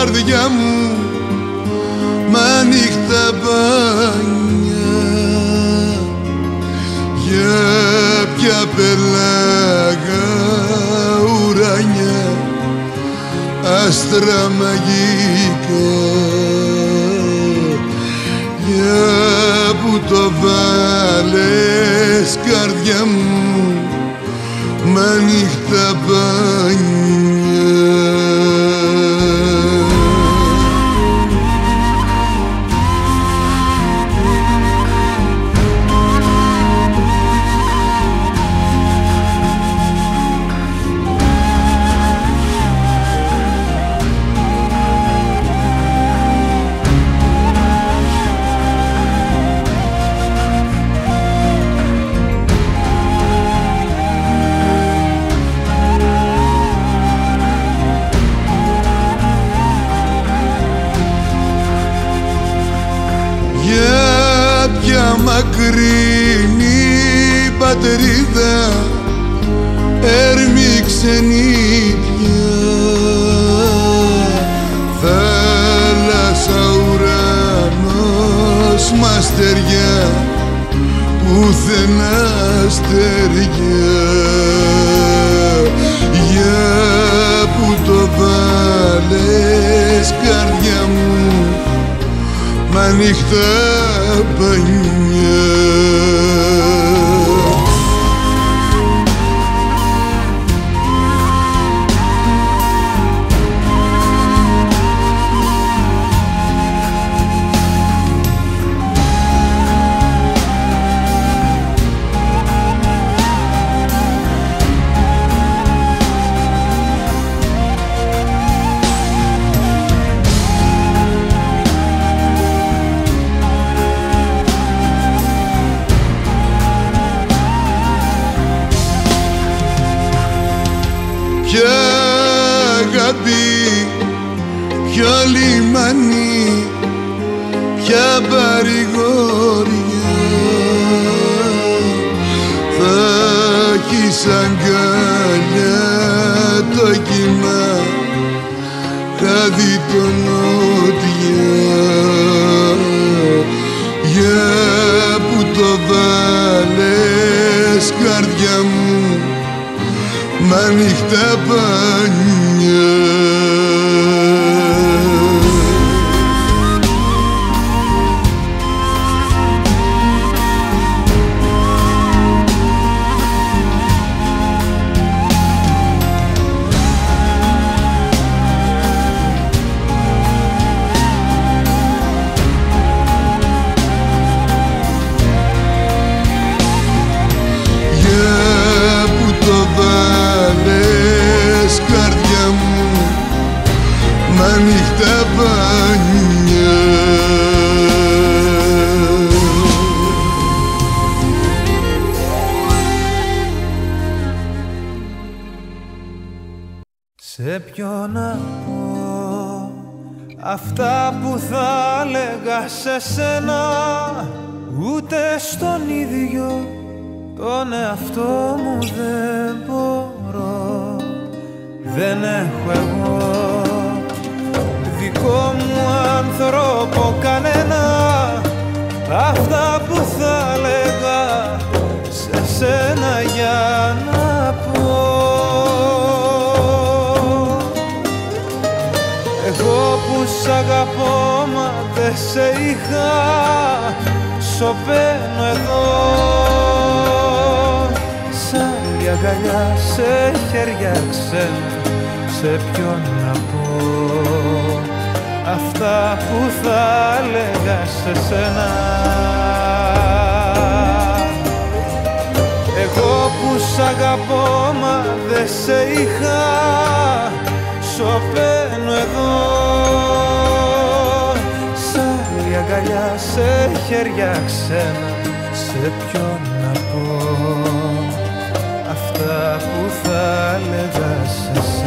Καρδιά μου μ' ανοιχτά μπάνια. Για ποια πελάγα ουρανιά άστρα μαγικά για που το βάλες καρδιά μου μ' ανοιχτά μπάνια μακρινή πατρίδα έρμη ξενίδια θάλασσα ουρανός μαστεριά πουθενά στεριά μ' ανοιχτά πανιά παρηγόρια θα έχεις αγκαλιά το κύμα χάδι το νότια για μ' ανοιχτά πανιά σε σένα ούτε στον ίδιο τον εαυτό μου δεν μπορώ. Δεν έχω εγώ δικό μου άνθρωπο δεν σε είχα σωπαίνω εδώ σαν η αγκαλιά σε χέρια ξένα σε ποιον να πω. Αυτά που θα έλεγα σε σένα. Αγαπώ μα δεν σε είχα Σωπαίνω σε χέρια ξένα Σε ποιον να πω. Αυτά που θα έλεγα σε